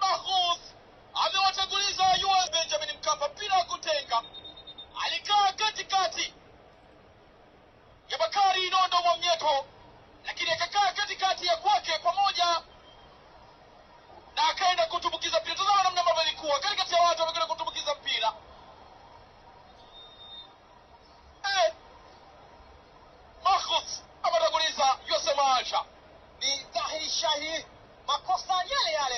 Mahfouz amewatanguliza Yoan Benjamin Mkapa, mpira kutenga, alikaa katikati ya Bakari Nondo Mwamnyeto, lakini akakaa katikati ya kwake pamoja na akaenda kutumbukiza mpira. Tazama namna ambavyo alikuwa katikati ya watu, amekwenda kutumbukiza mpira eh. Mahfouz ametanguliza Yose Maansha, ni dhahiri shahiri makosa yale yale.